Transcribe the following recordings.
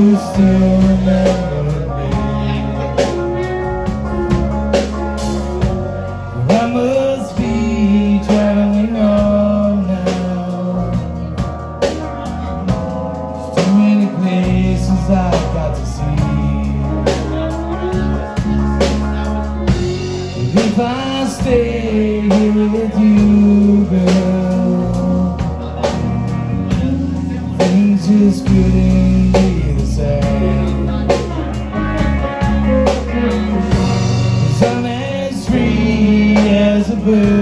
you still remember me? I must be traveling on now. There's too many places I've got to see. If I stay here with you. away.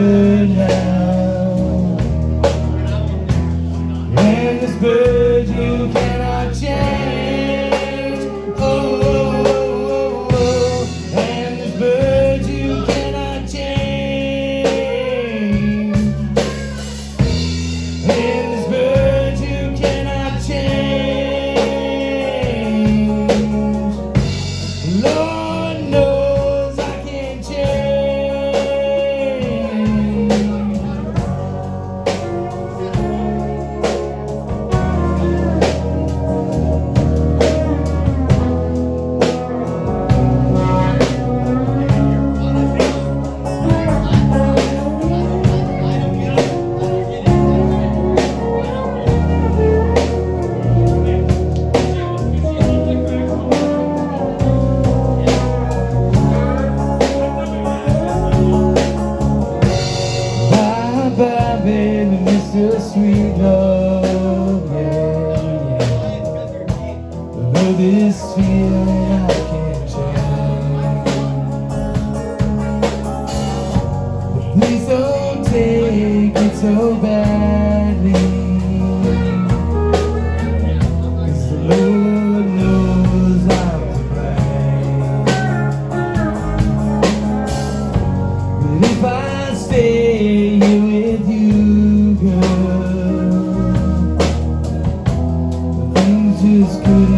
is good.